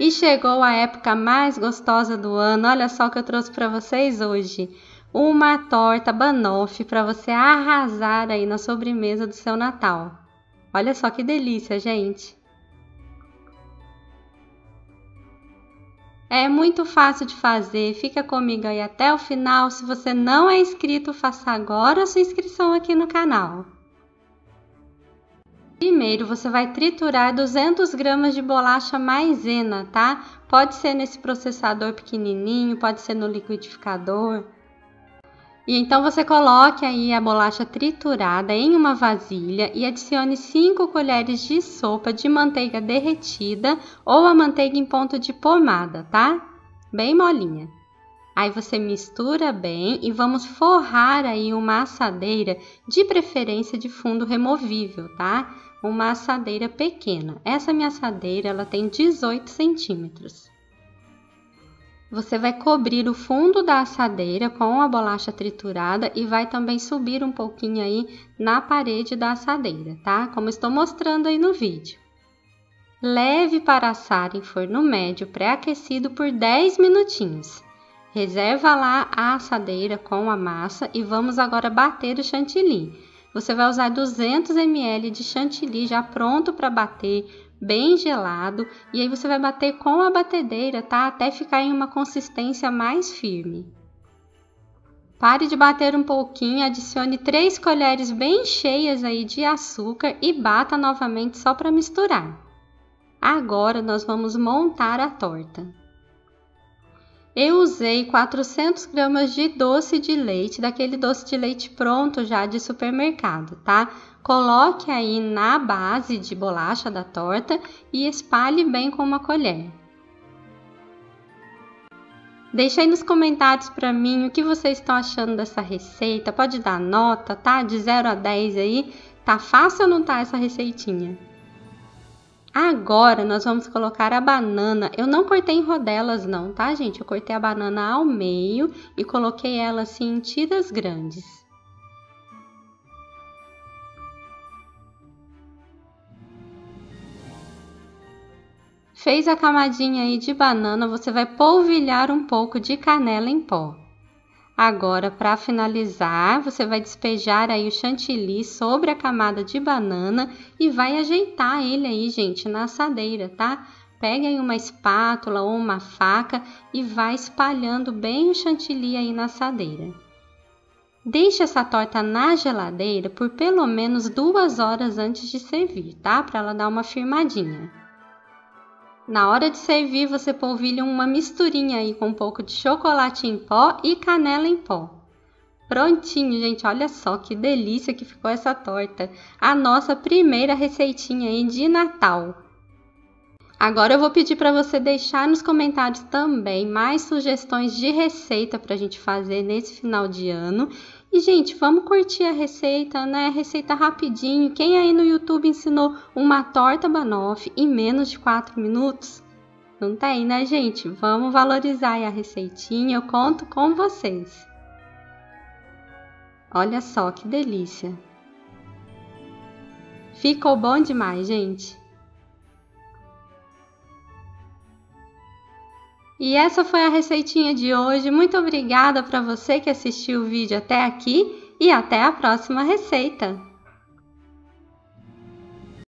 E chegou a época mais gostosa do ano. Olha só o que eu trouxe para vocês hoje. Uma torta banoffee para você arrasar aí na sobremesa do seu Natal. Olha só que delícia, gente. É muito fácil de fazer, fica comigo aí até o final. Se você não é inscrito, faça agora a sua inscrição aqui no canal. Primeiro, você vai triturar 200 gramas de bolacha maisena, tá? Pode ser nesse processador pequenininho, pode ser no liquidificador. E então você coloque aí a bolacha triturada em uma vasilha e adicione 5 colheres de sopa de manteiga derretida ou a manteiga em ponto de pomada, tá? Bem molinha. Aí você mistura bem e vamos forrar aí uma assadeira, de preferência de fundo removível, tá? Uma assadeira pequena. Essa minha assadeira ela tem 18 centímetros. Você vai cobrir o fundo da assadeira com a bolacha triturada e vai também subir um pouquinho aí na parede da assadeira, tá? Como estou mostrando aí no vídeo. Leve para assar em forno médio pré-aquecido por 10 minutinhos. Reserva lá a assadeira com a massa e vamos agora bater o chantilly. Você vai usar 200 ml de chantilly já pronto para bater, bem gelado, e aí você vai bater com a batedeira, tá? Até ficar em uma consistência mais firme. Pare de bater um pouquinho, adicione 3 colheres bem cheias aí de açúcar e bata novamente só para misturar. Agora nós vamos montar a torta. Eu usei 400 gramas de doce de leite, daquele doce de leite pronto já de supermercado, tá? Coloque aí na base de bolacha da torta e espalhe bem com uma colher. Deixa aí nos comentários para mim o que vocês estão achando dessa receita. Pode dar nota, tá? De 0 a 10 aí. Tá fácil ou não tá essa receitinha? Agora nós vamos colocar a banana. Eu não cortei em rodelas não, tá, gente? Eu cortei a banana ao meio e coloquei ela assim em tiras grandes. Fez a camadinha aí de banana, você vai polvilhar um pouco de canela em pó. Agora, para finalizar, você vai despejar aí o chantilly sobre a camada de banana e vai ajeitar ele aí, gente, na assadeira, tá? Pega aí uma espátula ou uma faca e vai espalhando bem o chantilly aí na assadeira. Deixe essa torta na geladeira por pelo menos duas horas antes de servir, tá? Para ela dar uma firmadinha. Na hora de servir, você polvilha uma misturinha aí com um pouco de chocolate em pó e canela em pó. Prontinho, gente, olha só que delícia que ficou essa torta. A nossa primeira receitinha aí de Natal. Agora eu vou pedir para você deixar nos comentários também mais sugestões de receita para a gente fazer nesse final de ano e, gente, vamos curtir a receita, né? Receita rapidinho. Quem aí no YouTube ensinou uma torta banoffee em menos de 4 minutos? Não tem, né, gente? Vamos valorizar a receitinha. Eu conto com vocês. Olha só que delícia. Ficou bom demais, gente. E essa foi a receitinha de hoje. Muito obrigada para você que assistiu o vídeo até aqui e até a próxima receita!